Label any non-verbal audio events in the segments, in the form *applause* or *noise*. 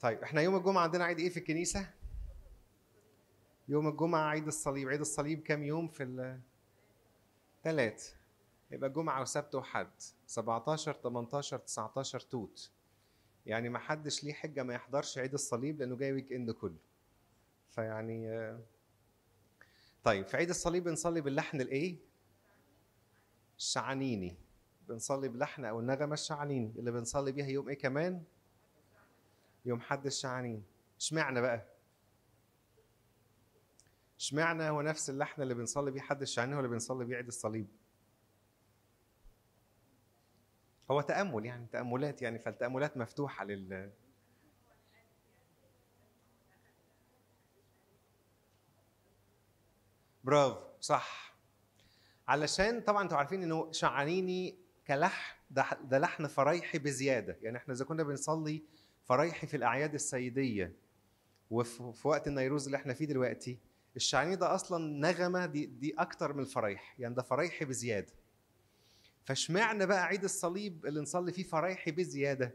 طيب إحنا يوم الجمعة عندنا عيد إيه في الكنيسة؟ يوم الجمعة عيد الصليب، عيد الصليب كام يوم في ال ثلاث يبقى جمعة وسبت وحد 17 18 19 توت يعني ما حدش ليه حجة ما يحضرش عيد الصليب لأنه جاي ويك إند كله فيعني طيب في عيد الصليب بنصلي باللحن الإيه؟ الشعنيني بنصلي بلحن أو النغمة الشعنيني اللي بنصلي بيها يوم إيه كمان؟ يوم حد الشعانين. اشمعنى بقى؟ اشمعنى هو نفس اللحن اللي بنصلي بيه حد الشعانين هو اللي بنصلي بيه عيد الصليب؟ هو تأمل يعني تأملات يعني فالتأملات مفتوحة لل برافو صح. علشان طبعا أنتوا عارفين إنه شعانيني كلحن ده ده لحن فرايحي بزيادة. يعني إحنا إذا كنا بنصلي فرايحي في الأعياد السيدية وفي في وقت النيروز اللي إحنا فيه دلوقتي الشعاني ده أصلا نغمة دي دي أكتر من الفرايح يعني ده فرايحي بزيادة. فاشمعنى بقى عيد الصليب اللي نصلي فيه فرايحي بزيادة؟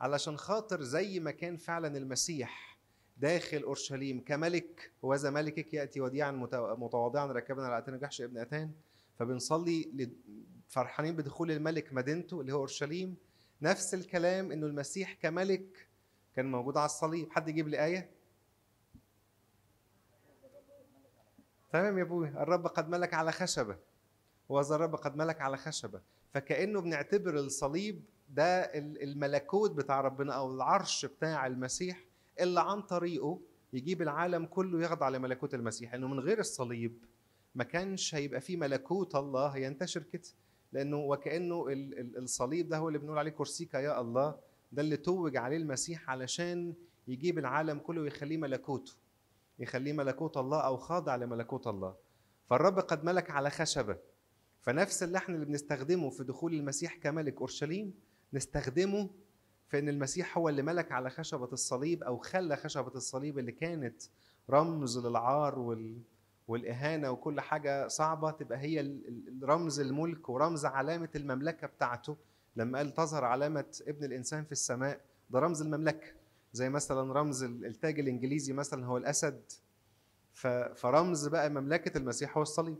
علشان خاطر زي ما كان فعلا المسيح داخل أورشليم كملك وذا ملكك يأتي وديعا مت- متواضعا راكبا على اتان جحش ابن أتان فبنصلي فرحانين بدخول الملك مدينته اللي هو أورشليم نفس الكلام إنه المسيح كملك كان موجود على الصليب. حد يجيب لي آية؟ تمام يا أبوي. الرب قد ملك على خشبة. وذا الرب قد ملك على خشبة. فكأنه بنعتبر الصليب ده ال- الملكوت بتاع ربنا أو العرش بتاع المسيح اللي عن طريقه يجيب العالم كله يخضع لملكوت المسيح. انه من غير الصليب ما كانش هيبقى فيه ملكوت الله ينتشر كده لأنه وكأنه ال- ال- الصليب ده هو اللي بنقول عليه كرسيك يا الله. ده اللي توج عليه المسيح علشان يجيب العالم كله ويخليه ملكوته. يخليه ملكوت الله أو خاضع لملكوت الله. فالرب قد ملك على خشبة. فنفس اللحن اللي بنستخدمه في دخول المسيح كملك أورشليم نستخدمه في إن المسيح هو اللي ملك على خشبة الصليب أو خلى خشبة الصليب اللي كانت رمز للعار وال والإهانة وكل حاجة صعبة تبقى هي رمز الملك ورمز علامة المملكة بتاعته. لما قال تظهر علامة ابن الإنسان في السماء ده رمز المملكة. زي مثلا رمز ال- التاج الإنجليزي مثلا هو الأسد. فرمز بقى مملكة المسيح هو الصليب.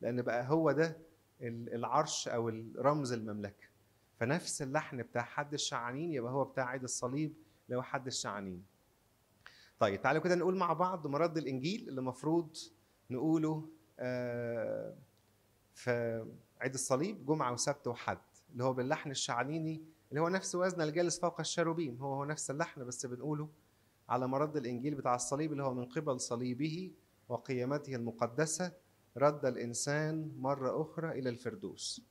لأن بقى هو ده ال- العرش أو رمز المملكة. فنفس اللحن بتاع حد الشعانين يبقى هو بتاع عيد الصليب هو حد الشعانين. طيب تعالوا كده نقول مع بعض مرد الإنجيل اللي المفروض نقوله آه، في عيد الصليب جمعة وسبت وحد اللي هو باللحن الشعانيني اللي هو نفس وزن الجالس فوق الشاروبيم هو هو نفس اللحن بس بنقوله على مرد الإنجيل بتاع الصليب اللي هو من قبل صليبه وقيامته المقدسة رد الإنسان مرة أخرى إلى الفردوس.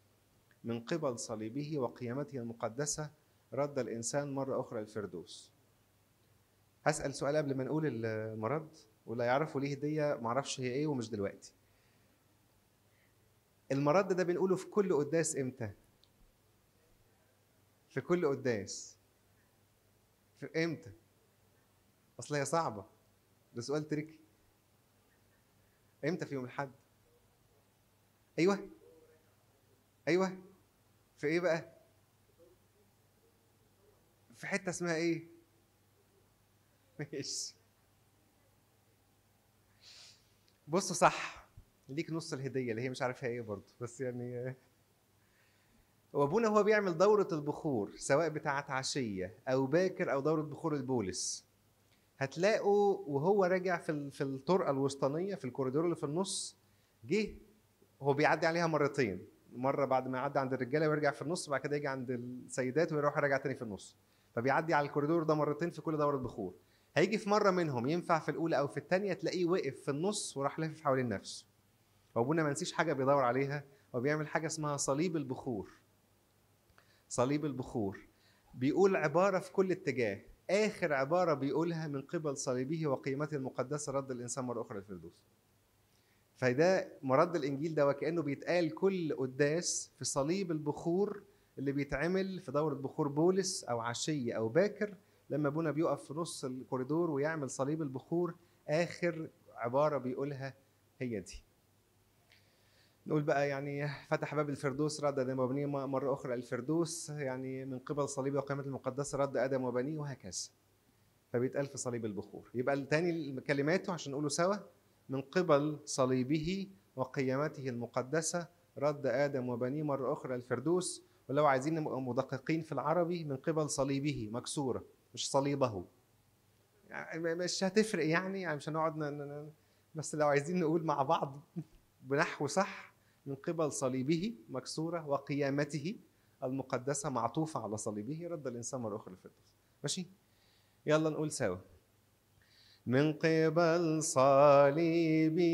من قبل صليبه وقيامته المقدسة رد الإنسان مرة أخرى الفردوس هسأل سؤال قبل ما نقول المرض ولا يعرفوا ليه هديه معرفش هي إيه ومش دلوقتي. المرض ده بنقوله في كل قداس إمتى؟ في كل قداس. في إمتى؟ أصل هي صعبة. ده سؤال تريكي. إمتى في يوم الأحد؟ أيوه. أيوه. في إيه بقى؟ في حتة اسمها إيه؟ *laughs* ماشي. بصوا صح. ليك نص الهدية اللي هي مش عارفها إيه برضه. بس يعني وابونا هو بيعمل دورة البخور سواء بتاعت عشية أو باكر أو دورة بخور البولس. هتلاقوا وهو راجع في في الطرقة الوسطانية في الكوريدور اللي في النص جه هو بيعدي عليها مرتين. مرة بعد ما يعدي عند الرجالة ويرجع في النص وبعد كده يجي عند السيدات ويروح راجع تاني في النص. فبيعدي على الكوريدور ده مرتين في كل دورة بخور. هيجي في مرة منهم ينفع في الأولى أو في الثانية تلاقيه وقف في النص وراح لافف حوالين نفسه. وأبونا ما نسيش حاجة بيدور عليها هو بيعمل حاجة اسمها صليب البخور. صليب البخور بيقول عبارة في كل اتجاه. آخر عبارة بيقولها من قبل صليبه وقيمته المقدسة رد الإنسان مرة أخرى الفردوس فده مرد الإنجيل ده وكأنه بيتقال كل قداس في صليب البخور اللي بيتعمل في دورة بخور بولس أو عشية أو باكر لما أبونا بيقف في نص الكوريدور ويعمل صليب البخور آخر عبارة بيقولها هي دي. نقول بقى يعني فتح باب الفردوس رد أدم وبنيه مرة أخرى الفردوس يعني من قبل صليب وقيامه المقدسة رد أدم وبنيه وهكذا. فبيتقال في صليب البخور. يبقى تاني كلماته عشان نقوله سوا. من قبل صليبه وقيامته المقدسة رد آدم وبنيه مرة أخرى الفردوس. ولو عايزين مدققين في العربي من قبل صليبه مكسورة. مش صليبة يعني مش هتفرق يعني, يعني مش هنقعد بس لو عايزين نقول مع بعض بنحو صح من قبل صليبه مكسورة وقيامته المقدسة معطوفة على صليبه رد الإنسان مرة أخرى الفردوس ماشي؟ يلا نقول سوا. من قبل صليبه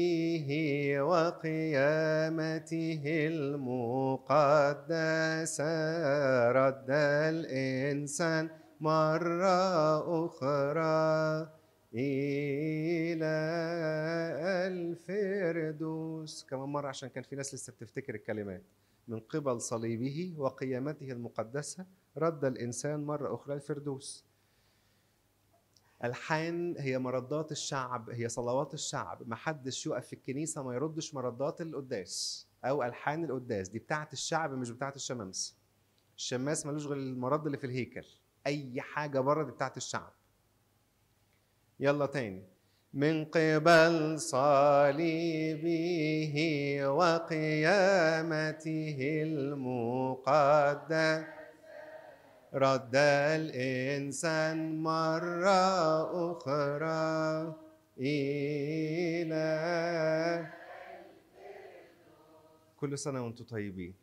وقيامته المقدسة رد الإنسان مرة أخرى إلى الفردوس. كمان مرة عشان كان في ناس لسه بتفتكر الكلمات. من قبل صليبه وقيامته المقدسة رد الإنسان مرة أخرى الفردوس. الحان هي مردات الشعب هي صلوات الشعب. ما حدش يقف في الكنيسة ما يردش مردات القداس أو ألحان القداس. دي بتاعة الشعب مش بتاعة الشمامسه الشماس ملوش غير المرد اللي في الهيكل. أي حاجة بره دي بتاعه الشعب. يلا تاني. من قبل صليبه وقيامته المقدس رد الإنسان مرة أخرى إلى كل سنة وأنتم طيبين.